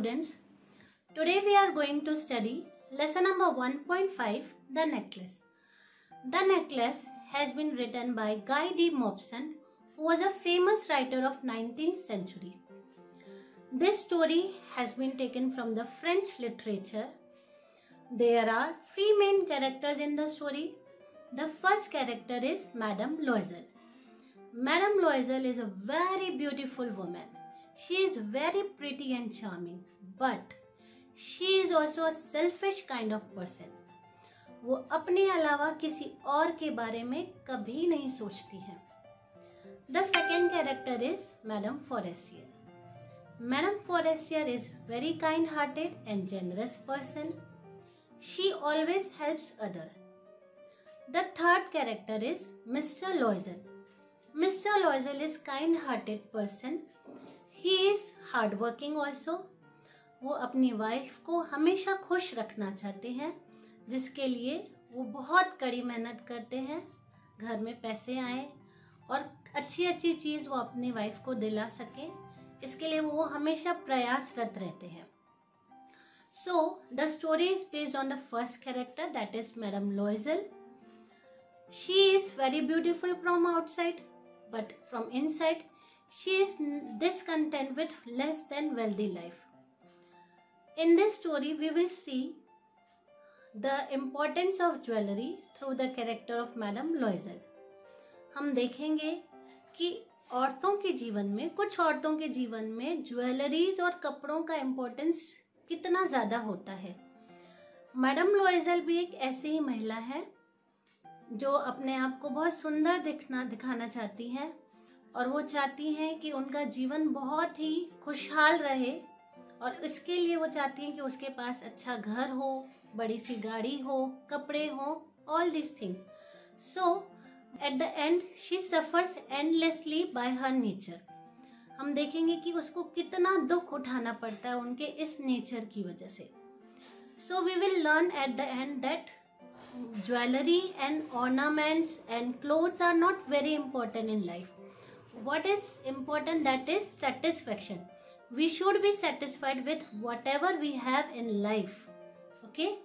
students, today we are going to study lesson number 1.5 The Necklace. The Necklace has been written by Guy D. Mopson who was a famous writer of 19th century. This story has been taken from the French literature. There are three main characters in the story. The first character is Madame Loisel. Madame Loisel is a very beautiful woman. She is very pretty and charming, but she is also a selfish kind of person. वो अपने अलावा किसी और के बारे में कभी नहीं सोचती है the second character is madam Forestier madam Forestier is very kind hearted and generous person she always helps other the third character is mister Loisel Mr. Loisel is kind-hearted person. He is hardworking also वो अपनी wife को हमेशा खुश रखना चाहते हैं, जिसके लिए वो बहुत कड़ी मेहनत करते हैं, घर में पैसे आए और अच्छी अच्छी चीज़ वो अपनी वाइफ को दिला सके। इसके लिए वो हमेशा प्रयासरत रहते हैं। So the story is based on the first character that is madam Loisel she is very beautiful from outside but from inside she is discontent with less than wealthy life. In this story, we will see the importance of jewelry through the character of Madame Loisel. हम देखेंगे कि औरतों के जीवन में कुछ औरतों के जीवन में ज्वेलरीज और कपड़ों का इम्पोर्टेंस कितना ज़्यादा होता है मैडम लोइजल भी एक ऐसी ही महिला है जो अपने आप को बहुत सुंदर दिखना दिखाना चाहती हैं और वो चाहती हैं कि उनका जीवन बहुत ही खुशहाल रहे और इसके लिए वो चाहती हैं कि उसके पास अच्छा घर हो, बड़ी सी गाड़ी हो, कपड़े हो all this thing so at the end she suffers endlessly by her nature हम देखेंगे कि उसको कितना दुख उठाना पड़ता है उनके इस नेचर की वजह से। So we will learn at the end that jewelry and ornaments and clothes are not very important in life. What is important that is satisfaction. We should be satisfied with whatever we have in life. Okay